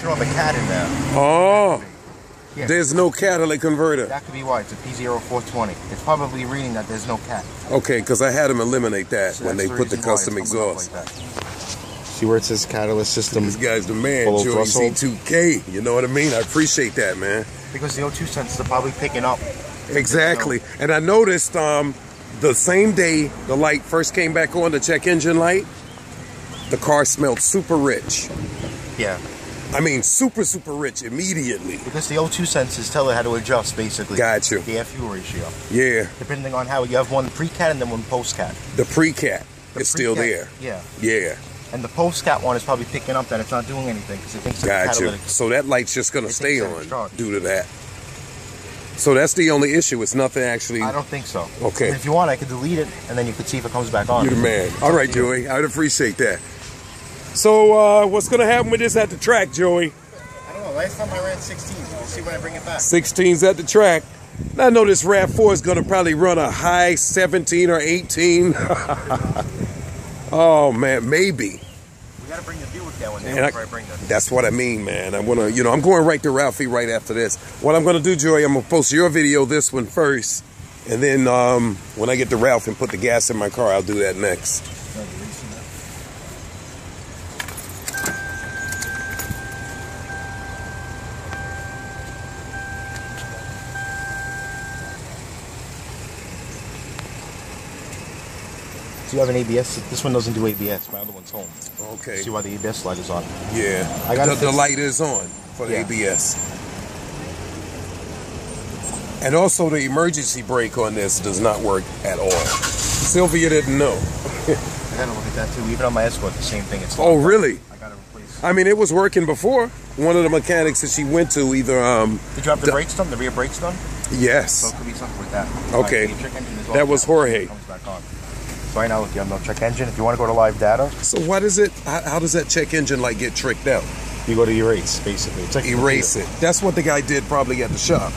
showing the cat in there. Oh, Yeah. there's no catalytic converter. That could be why. It's a P0420. It's probably reading that there's no cat. Okay, because I had them eliminate that So when they that's put the custom it's coming up exhaust. like that. See where it says catalyst system? This guy's the man, Full Joey. Z2K. You know what I mean? I appreciate that, man. Because the O2 sensors are probably picking up. Exactly. And I noticed um, the same day the light first came back on, the check engine light, the car smelled super rich. Yeah. I mean, super, super rich immediately. Because the O2 sensors tell it how to adjust, basically. Got you. The air fuel ratio. Yeah, Depending on how you have one pre-cat and then one post-cat. the pre-cat The is still there. Yeah. Yeah, And the post-cat one is probably picking up that it's not doing anything because it thinks it's got you. catalytic. So that light's just gonna stay on due to that. So that's the only issue. It's nothing actually. I don't think so. Okay. And if you want, I could delete it and then you could see if it comes back on. You're the man. All right, All up right, to you. Joey. I'd appreciate that. So uh, what's gonna happen with this at the track, Joey? I don't know. Last time I ran 16. We'll see when I bring it back. 16's at the track. Now, I know this RAV4 is going to probably run a high 17 or 18. oh, man, maybe. We gotta bring the Buick down one day And I- before I bring this. That's what I mean, man. I'm going to, you know, I'm going right to Ralphie right after this. What I'm going to do, Joey, I'm going to post your video, this one first. And then um, when I get to Ralph and put the gas in my car, I'll do that next. Do you have an ABS? This one doesn't do ABS. My other one's home. Okay. See why the ABS light is on. Yeah. I gotta the, the light is on for the Yeah. ABS. And also the emergency brake on this does not work at all. Sylvia didn't know. I gotta look at that too. Even on my Escort, the same thing. It's Oh, really? I gotta replace. I mean, it was working before. One of the mechanics that she went to either, um, Did you have the brakes done? The rear brakes done? So yes. it could be something with that. Okay. Like, the check engine is That was. Jorge. Right now, you have no check engine. If you want to go to live data, So what is it? How, how does that check engine light get tricked out? you go to erase, basically. It's like Erase it. That's what the guy did probably at the shop,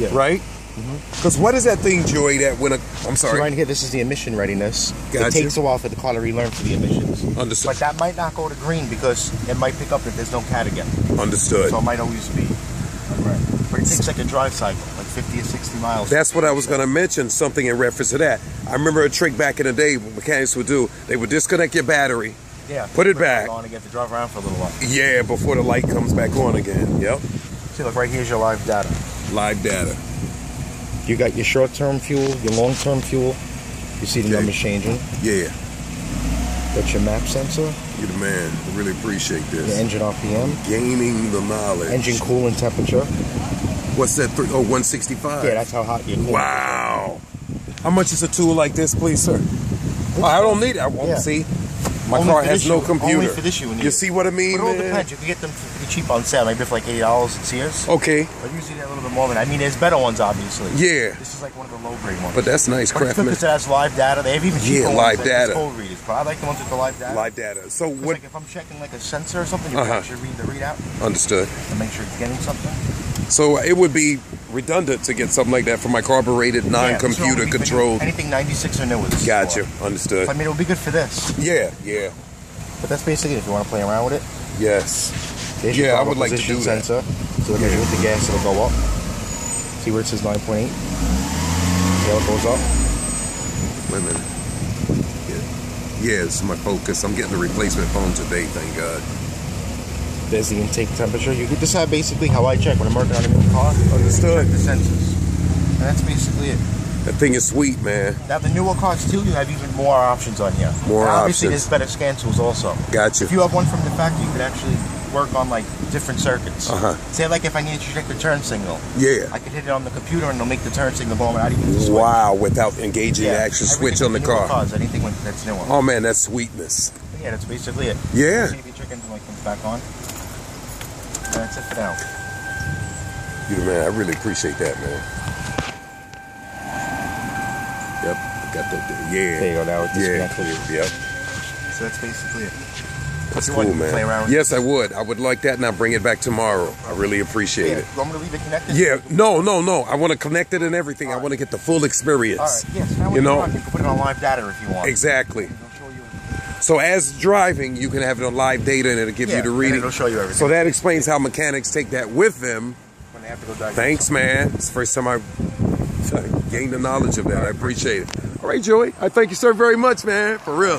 Yeah. right? Mm-hmm. Because what is that thing, Joey? That when a I'm So sorry, right here, this is the emission readiness. Gotcha. It takes a while for the car to relearn for the emissions. understood. But that might not go to green because it might pick up that there's no cat again. Understood. So it might always be right. But it takes like a drive cycle, like 50 or 60 miles. That's what I was going to mention, something in reference to that. I remember a trick back in the day what mechanics would do. They would disconnect your battery, yeah. put it back. on and get to drive around for a little while. yeah, before the light comes back on again. Yep. See, look, right here's your live data. Live data. You got your short-term fuel, your long-term fuel. You see the Okay. numbers changing. Yeah, That's your map sensor, you're the man. I really appreciate your this. engine RPM, Gaining the knowledge. engine coolant temperature. What's that? Three, oh, 165. Yeah, that's how hot coolant. Wow. How much is a tool like this, please, sir? Oh, I don't need it. I won't Yeah. see. My Only car has no you- only computer. for this you You see what I mean, But it all depends. You can get them pretty cheap on sale, maybe for like eighty dollars at Sears. Okay. But usually they're a little bit more than. I mean, there's better ones, obviously. Yeah. This is like one of the low grade ones. But that's nice, But Craftsman. because it has live data. They have even cheaper Yeah, ones live that data. use readers. But I like the ones with the live data. Live data. So what? Like if I'm checking like a sensor or something, you Uh-huh. can actually read the readout Understood. and make sure it's getting something. So it would be redundant to get something like that for my carbureted, Yeah, non-computer for controlled. Anything 96 or newer. Gotcha. for. Understood. I mean, it'll be good for this. Yeah. Yeah. But that's basically it if you want to play around with it. Yes. There's Yeah, I would like to do that. sensor. So look at you with the gas, it'll go up. See where it says 9.8? See Yeah, it goes up. Wait a minute. Yeah. yeah, it's my focus. I'm getting a replacement phone today. Thank God. There's the intake temperature. You could decide basically how I check when I'm working on a new car. Understood. Check the sensors. And that's basically it. That thing is sweet, man. Now the newer cars too, you have even more options on here. More and obviously options. there's better scan tools also. Gotcha. If you have one from the factory, you could actually work on like different circuits. Uh-huh. Say like if I need to check the turn signal, Yeah. I could hit it on the computer and it'll make the turn signal go without even the switch. Wow, without engaging the actual everything switch on the car. Cars, anything with, that's newer. Oh man, that's sweetness. Yeah, that's basically it. Yeah. See if your check engine light comes back on. And that's it for now. You the man. I really appreciate that, man. Yep. Got that. there. Yeah. There you go. Now it's Yeah. disconnected. Yep. So that's basically it. That's cool, man. play around with yes, I would. I would like that, and I'll bring it back tomorrow. I really appreciate Yeah, it. you want me to leave it connected? Yeah. No, no, no. I want to connect it and everything. I Alright. want to get the full experience. All right. Yes. Now You you know- know, you can put it on live data if you want. Exactly. It'll show you. So as driving, you can have it on live data and it'll give Yeah, you the reading. it'll show you everything. So that explains how mechanics take that with them. When they have to go diagnose. Thanks, man. It's the first time I gained the knowledge of that. I appreciate it. All right, Joey. I thank you, sir, very much, man. For real.